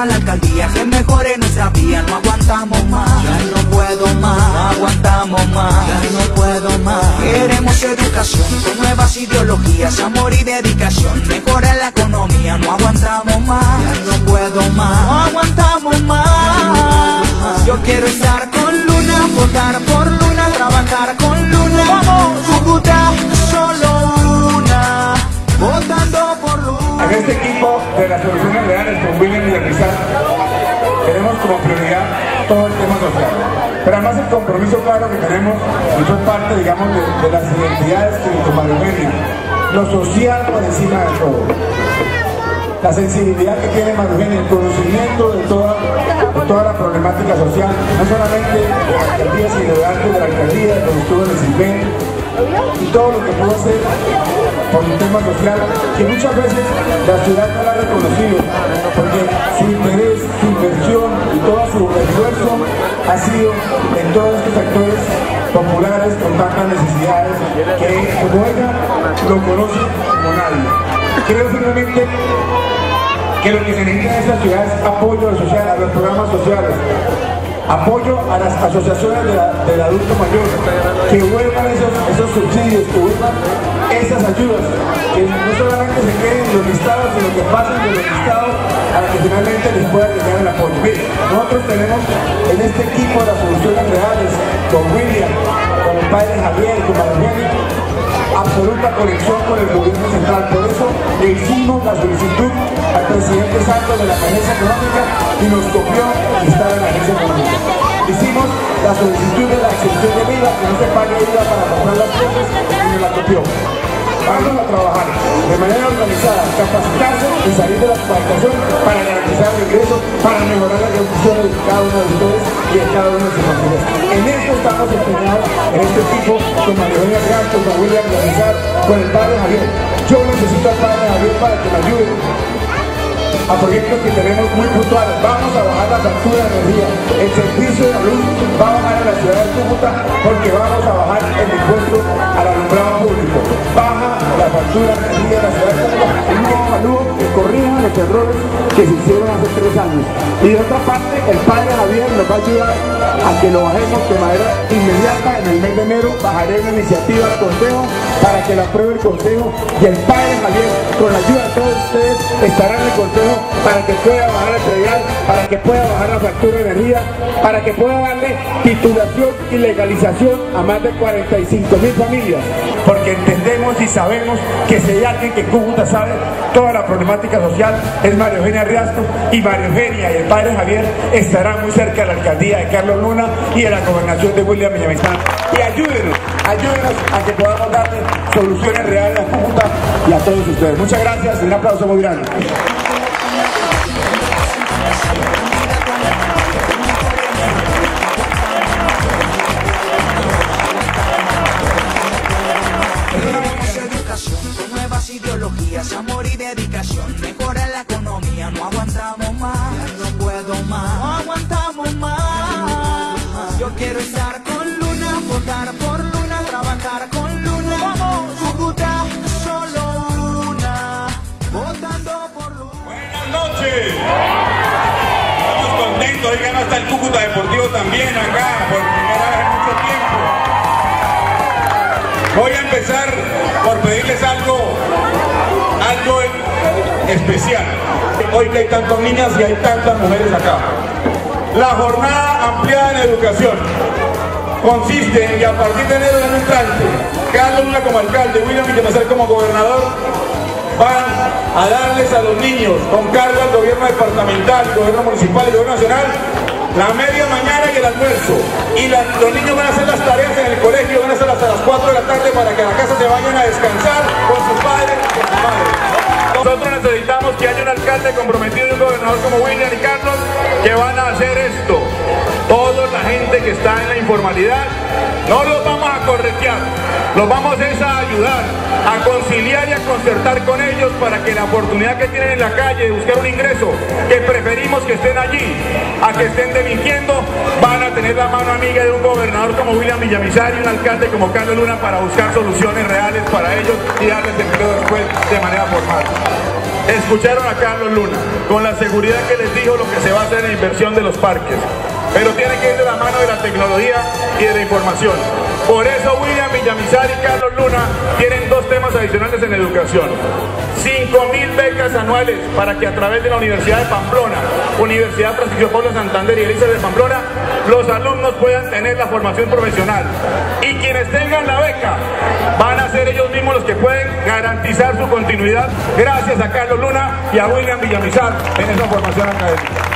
a la alcaldía, que mejore nuestra vía, no aguantamos más, ya no puedo más, no aguantamos más, ya no puedo más. Queremos educación con nuevas ideologías, amor y dedicación, mejora la economía, no aguantamos más, ya no puedo más, En este equipo de las soluciones reales con William Villarrizar tenemos como prioridad todo el tema social. Pero además el compromiso claro que tenemos, y fue parte, digamos, de, de las identidades que Mario lo social por encima de todo. La sensibilidad que tiene Mario el conocimiento de toda, de toda la problemática social, no solamente de la alcaldía, sino de de la alcaldía, cuando estuvo en el CIPEN, y todo lo que pudo hacer por un tema social que muchas veces la ciudad no la ha reconocido porque su interés, su inversión y todo su esfuerzo ha sido en todos estos sectores populares con tantas necesidades que como ella lo conoce como nadie. Creo finalmente que lo que se necesita en esta ciudad es apoyo social, a los programas sociales, apoyo a las asociaciones del adulto mayor, que vuelvan esos, esos subsidios, que vuelvan esas ayudas, que no solamente se queden en los listados, sino que pasen de los listados para que finalmente les pueda llegar el apoyo. Mire, nosotros tenemos en este equipo de las soluciones reales, con William, con el padre Javier, con María absoluta conexión con el gobierno central. Por eso le hicimos la solicitud al presidente Santos de la emergencia económica y nos copió estar en la agencia económica. La solicitud de la exención de vida, que no se pague IVA para comprar las cosas y nos la copió. Vamos a trabajar de manera organizada, capacitarse y salir de la explotación para garantizar el ingreso, para mejorar las condiciones de cada uno de ustedes y de cada uno de sus familias. En esto estamos empeñados, en este equipo, con María Eugenia Real, con William Organizar, con el padre Javier. Yo necesito al padre Javier para que me ayude a proyectos que tenemos muy puntuales. Vamos a bajar la factura de energía. El servicio de luz va a bajar en la ciudad de Cúcuta porque vamos a bajar el impuesto al alumbrado público. Baja la factura de energía en la ciudad los errores que se hicieron hace tres años. Y de otra parte, el padre Javier nos va a ayudar a que lo bajemos de manera inmediata. En el mes de enero bajaré una iniciativa al Consejo para que la apruebe el Consejo y el padre Javier, con la ayuda de todos ustedes, estará en el Consejo para que pueda bajar el predial, para que pueda bajar la factura de energía, para que pueda darle titulación y legalización a más de 45 mil familias. Porque entendemos y sabemos que hay alguien que Cúcuta sabe toda la problemática social es María Eugenia Riasco y María Eugenia y el padre Javier estarán muy cerca de la alcaldía de Carlos Luna y de la gobernación de William Villamizán. Y ayúdenos, ayúdenos a que podamos darle soluciones reales a Cúcuta y a todos ustedes. Muchas gracias y un aplauso muy grande. No aguantamos más. Yo quiero estar con Luna, votar por Luna, trabajar con Luna. Vamos, Cúcuta, solo una, votando por Luna. Buenas noches. Estamos contentos, hoy ganó hasta el Cúcuta Deportivo también acá, por primera vez en mucho tiempo. Voy a empezar por pedirles algo, algo especial. Hoy que hay tantas niñas y hay tantas mujeres acá. La jornada ampliada en educación consiste en que a partir de enero del año entrante, Carlos Luna como alcalde, William Villamizar como gobernador, van a darles a los niños con cargo al gobierno departamental, gobierno municipal y gobierno nacional la media mañana y el almuerzo. Y los niños van a hacer las tareas en el colegio, van a hacer hasta las 4 de la tarde para que a la casa se vayan a descansar con sus padres y con sus madres. Nosotros necesitamos que haya un alcalde comprometido y un gobernador como William y Carlos que van a hacer esto. La gente que está en la informalidad, no los vamos a corretear. Los vamos a ayudar, a conciliar y a concertar con ellos para que la oportunidad que tienen en la calle de buscar un ingreso, que preferimos que estén allí, a que estén delinquiendo, van a tener la mano amiga de un gobernador como William Villamizar y un alcalde como Carlos Luna para buscar soluciones reales para ellos y darles empleo después de manera formal. Escucharon a Carlos Luna, con la seguridad que les dijo lo que se va a hacer en la inversión de los parques, pero tiene que ir de la mano de la tecnología y de la información. Por eso William Villamizar y Carlos Luna tienen dos temas adicionales en educación. 5 mil becas anuales para que a través de la Universidad de Pamplona, Universidad Francisco Pablo Santander y Elisa de Pamplona, los alumnos puedan tener la formación profesional. Y quienes tengan la beca van a ser ellos mismos los que pueden garantizar su continuidad gracias a Carlos Luna y a William Villamizar en esa formación académica.